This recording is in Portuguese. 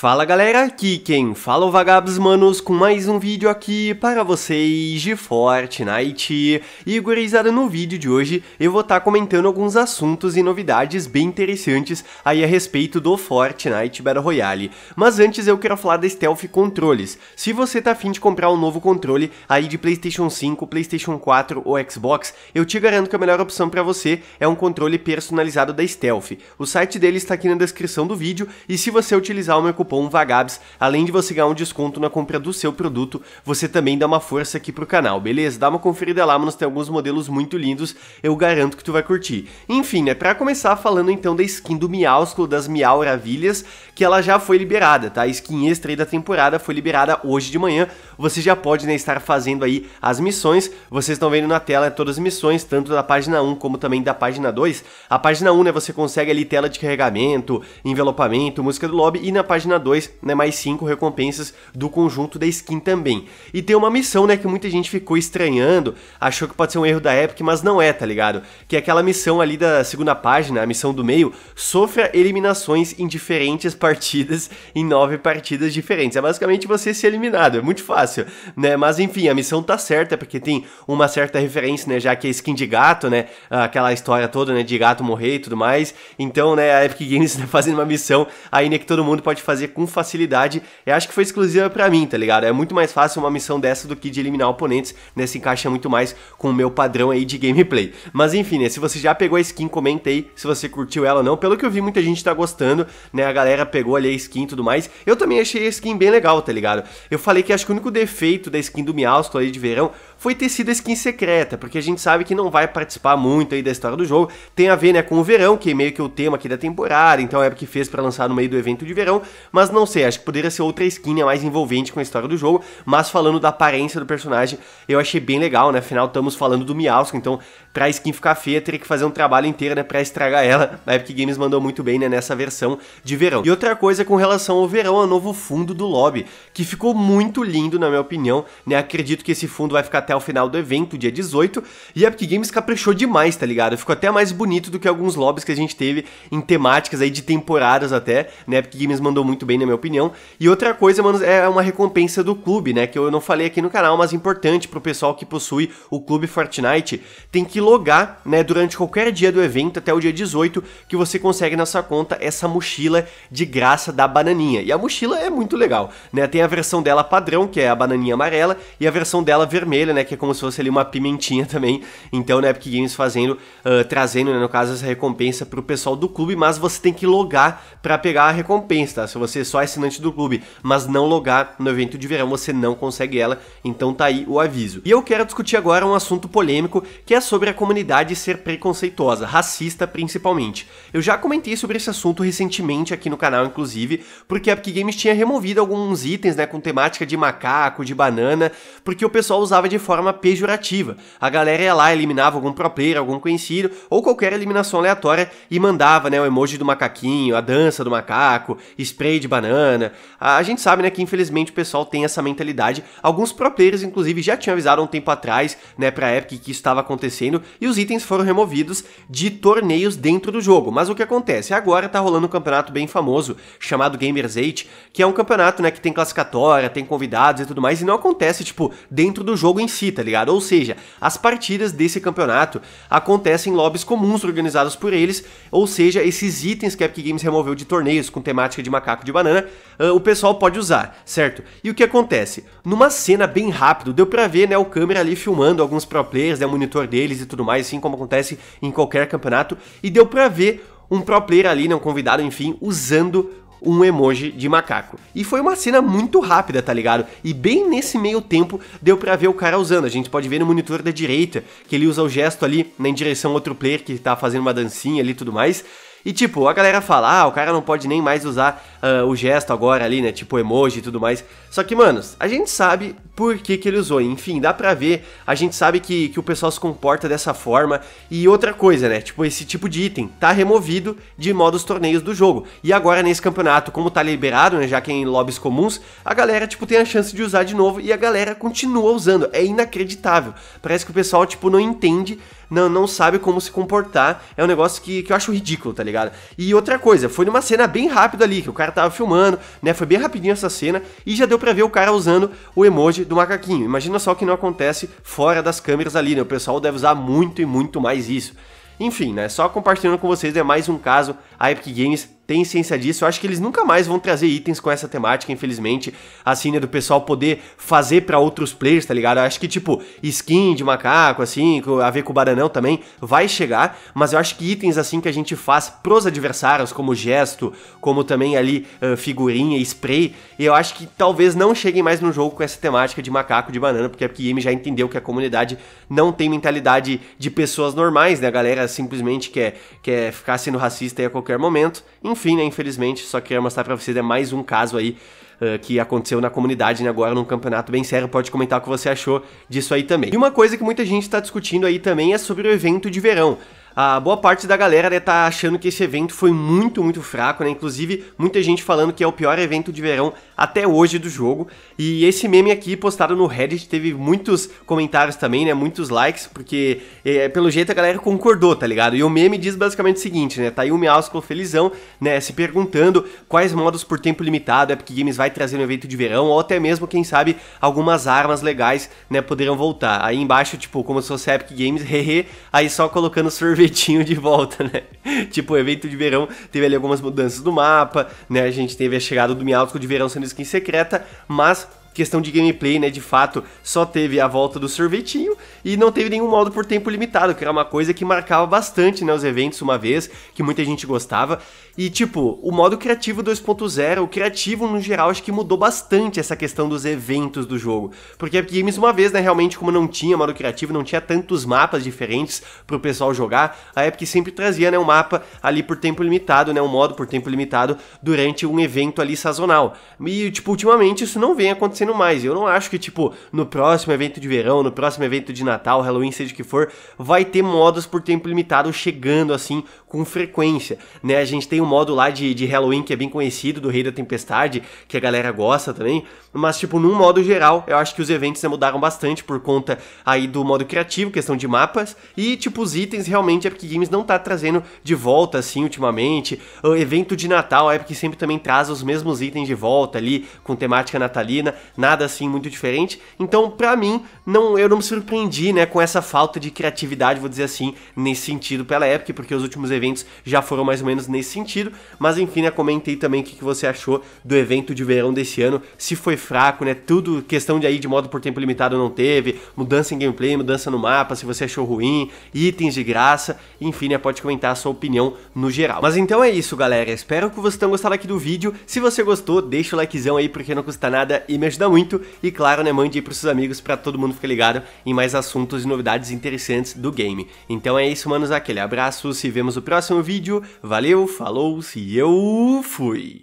Fala galera, aqui quem fala é o Vagabos Manos com mais um vídeo aqui para vocês de Fortnite. E gurizada, no vídeo de hoje eu vou estar tá comentando alguns assuntos e novidades bem interessantes aí a respeito do Fortnite Battle Royale. Mas antes eu quero falar da Stealth Controles. Se você tá afim de comprar um novo controle aí de Playstation 5, Playstation 4 ou Xbox, eu te garanto que a melhor opção para você é um controle personalizado da Stealth. O site deles está aqui na descrição do vídeo e se você utilizar o meu cupom VAGABS, além de você ganhar um desconto na compra do seu produto, você também dá uma força aqui pro canal, beleza? Dá uma conferida lá, mas tem alguns modelos muito lindos, eu garanto que tu vai curtir. Enfim, né, pra começar falando então da skin do Miausculo, das Miauravilhas, que ela já foi liberada, tá? A skin extra aí da temporada foi liberada hoje de manhã, você já pode, né, estar fazendo aí as missões, vocês estão vendo na tela todas as missões, tanto da página 1 como também da página 2. A página 1, né, você consegue ali tela de carregamento, envelopamento, música do lobby, e na página página 2, né, mais 5 recompensas do conjunto da skin também. E tem uma missão, né, que muita gente ficou estranhando, achou que pode ser um erro da Epic, mas não é, tá ligado? Que é aquela missão ali da segunda página, a missão do meio, sofra eliminações em diferentes partidas, em nove partidas diferentes. É basicamente você ser eliminado, é muito fácil, né? Mas enfim, a missão tá certa, porque tem uma certa referência, né, já que é skin de gato, né, aquela história toda, né, de gato morrer e tudo mais. Então, né, a Epic Games tá fazendo uma missão aí, né, que todo mundo pode fazer com facilidade. Eu acho que foi exclusiva para mim, tá ligado? É muito mais fácil uma missão dessa do que de eliminar oponentes, né? Se encaixa muito mais com o meu padrão aí de gameplay. Mas enfim, né? Se você já pegou a skin, comenta aí se você curtiu ela ou não. Pelo que eu vi, muita gente tá gostando, né? A galera pegou ali a skin e tudo mais. Eu também achei a skin bem legal, tá ligado? Eu falei que acho que o único defeito da skin do Miausco aí de verão foi ter sido a skin secreta, porque a gente sabe que não vai participar muito aí da história do jogo. Tem a ver, né, com o verão, que é meio que o tema aqui da temporada, então é porque fez para lançar no meio do evento de verão, mas não sei, acho que poderia ser outra skin mais envolvente com a história do jogo, mas falando da aparência do personagem, eu achei bem legal, né, afinal estamos falando do Miausko, então pra skin ficar feia, teria que fazer um trabalho inteiro, né, pra estragar ela. A Epic Games mandou muito bem, né, nessa versão de verão. E outra coisa com relação ao verão, é o novo fundo do lobby, que ficou muito lindo, na minha opinião, né, acredito que esse fundo vai ficar até o final do evento, dia 18, e a Epic Games caprichou demais, tá ligado? Ficou até mais bonito do que alguns lobbies que a gente teve em temáticas aí de temporadas até, né, a Epic Games mandou muito bem, na minha opinião. E outra coisa, mano, é uma recompensa do clube, né, que eu não falei aqui no canal, mas importante pro pessoal que possui o clube Fortnite, tem que logar, né, durante qualquer dia do evento, até o dia 18, que você consegue na sua conta essa mochila de graça da bananinha. E a mochila é muito legal, né, tem a versão dela padrão, que é a bananinha amarela, e a versão dela vermelha, né, que é como se fosse ali uma pimentinha também. Então, né, Epic Games fazendo, uh, trazendo, né, no caso, essa recompensa pro pessoal do clube, mas você tem que logar para pegar a recompensa, tá? Se você é só assinante do clube, mas não logar no evento de verão, você não consegue ela, então tá aí o aviso. E eu quero discutir agora um assunto polêmico, que é sobre a comunidade ser preconceituosa, racista principalmente. Eu já comentei sobre esse assunto recentemente aqui no canal, inclusive, porque a Epic Games tinha removido alguns itens, né, com temática de macaco, de banana, porque o pessoal usava de forma pejorativa. A galera ia lá, eliminava algum pro player, algum conhecido, ou qualquer eliminação aleatória e mandava, né, o emoji do macaquinho, a dança do macaco, spray de banana. A gente sabe, né, que infelizmente o pessoal tem essa mentalidade. Alguns pro players, inclusive, já tinham avisado um tempo atrás, né, pra Epic que estava acontecendo, e os itens foram removidos de torneios dentro do jogo. Mas o que acontece? Agora tá rolando um campeonato bem famoso, chamado Gamers 8, que é um campeonato, né, que tem classificatória, tem convidados e tudo mais, e não acontece, tipo, dentro do jogo em si, tá ligado? Ou seja, as partidas desse campeonato acontecem em lobbies comuns organizados por eles, ou seja, esses itens que a Epic Games removeu de torneios com temática de macaco de banana, uh, o pessoal pode usar, certo? E o que acontece? Numa cena bem rápido, deu pra ver, né, o câmera ali filmando alguns pro players, né, o monitor deles e tudo mais, assim como acontece em qualquer campeonato, e deu pra ver um pro player ali, né, um convidado, enfim, usando um emoji de macaco. E foi uma cena muito rápida, tá ligado? E bem nesse meio tempo deu pra ver o cara usando. A gente pode ver no monitor da direita que ele usa o gesto ali na direção ao outro player que tá fazendo uma dancinha ali e tudo mais. E tipo, a galera fala, ah, o cara não pode nem mais usar uh, o gesto agora ali, né? Tipo emoji e tudo mais. Só que, manos, a gente sabe por que, que ele usou. Enfim, dá pra ver, a gente sabe que, que o pessoal se comporta dessa forma. E outra coisa, né? Tipo, esse tipo de item tá removido de modos torneios do jogo. E agora nesse campeonato, como tá liberado, né? Já que é em lobbies comuns, a galera, tipo, tem a chance de usar de novo e a galera continua usando. É inacreditável. Parece que o pessoal, tipo, não entende não, não sabe como se comportar. É um negócio que, que eu acho ridículo, tá ligado? E outra coisa, foi numa cena bem rápida ali, que o cara tava filmando, né? Foi bem rapidinho essa cena e já deu pra ver o cara usando o emoji do macaquinho. Imagina só o que não acontece fora das câmeras ali, né? O pessoal deve usar muito e muito mais isso. Enfim, né? Só compartilhando com vocês é mais um caso. A Epic Games tem ciência disso. Eu acho que eles nunca mais vão trazer itens com essa temática, infelizmente. Assim, né, do pessoal poder fazer para outros players, tá ligado? Eu acho que, tipo, skin de macaco, assim, a ver com o bananão também, vai chegar. Mas eu acho que itens, assim, que a gente faz pros adversários, como gesto, como também ali uh, figurinha, spray, eu acho que talvez não cheguem mais no jogo com essa temática de macaco, de banana, porque a Epic já entendeu que a comunidade não tem mentalidade de pessoas normais, né? A galera simplesmente quer, quer ficar sendo racista aí a qualquer momento. Enfim, enfim, né, infelizmente, só queria mostrar pra vocês, é mais um caso aí Uh, que aconteceu na comunidade né, agora num campeonato bem sério. Pode comentar o que você achou disso aí também. E uma coisa que muita gente está discutindo aí também é sobre o evento de verão a boa parte da galera né, tá achando que esse evento foi muito, muito fraco, né? Inclusive, muita gente falando que é o pior evento de verão até hoje do jogo. E esse meme aqui, postado no Reddit, teve muitos comentários também, né? Muitos likes, porque é, pelo jeito a galera concordou, tá ligado? E o meme diz basicamente o seguinte, né? Tá aí o Miasco felizão, né? Se perguntando quais modos por tempo limitado Epic Games vai trazer no evento de verão, ou até mesmo, quem sabe, algumas armas legais, né? Poderão voltar. Aí embaixo, tipo, como se fosse Epic Games, hehe, aí só colocando sorvete de volta, né? tipo, o evento de verão teve ali algumas mudanças do mapa, né? A gente teve a chegada do Miáltico de verão sendo skin secreta, mas questão de gameplay, né, de fato, só teve a volta do sorvetinho e não teve nenhum modo por tempo limitado, que era uma coisa que marcava bastante, né, os eventos uma vez, que muita gente gostava. E tipo, o modo criativo 2.0, o criativo no geral, acho que mudou bastante essa questão dos eventos do jogo. Porque a Games uma vez, né, realmente como não tinha modo criativo, não tinha tantos mapas diferentes pro pessoal jogar, a Epic sempre trazia, né, um mapa ali por tempo limitado, né, um modo por tempo limitado durante um evento ali sazonal. E tipo, ultimamente isso não vem acontecendo mais. Eu não acho que tipo, no próximo evento de verão, no próximo evento de Natal, Halloween, seja o que for, vai ter modos por tempo limitado chegando assim com frequência, né? A gente tem um modo lá de, de Halloween que é bem conhecido, do Rei da Tempestade, que a galera gosta também. Mas, tipo, num modo geral, eu acho que os eventos mudaram bastante por conta aí do modo criativo, questão de mapas. E, tipo, os itens realmente a Epic Games não tá trazendo de volta, assim, ultimamente. O evento de Natal, a Epic sempre também traz os mesmos itens de volta ali, com temática natalina, nada assim muito diferente. Então, pra mim, não, eu não me surpreendi, né, com essa falta de criatividade, vou dizer assim, nesse sentido pela Epic, porque os últimos eventos já foram mais ou menos nesse sentido sentido. Mas enfim, né, comentei também o que, que você achou do evento de verão desse ano. Se foi fraco, né? Tudo questão de aí de modo por tempo limitado não teve, mudança em gameplay, mudança no mapa, se você achou ruim, itens de graça, enfim, né? Pode comentar a sua opinião no geral. Mas então é isso, galera. Espero que vocês tenham gostado aqui do vídeo. Se você gostou, deixa o likezão aí porque não custa nada e me ajuda muito. E claro, né, mande aí pros seus amigos para todo mundo ficar ligado em mais assuntos e novidades interessantes do game. Então é isso, manos. Aquele abraço, se vemos no próximo vídeo. Valeu, falou! falou-se eu fui.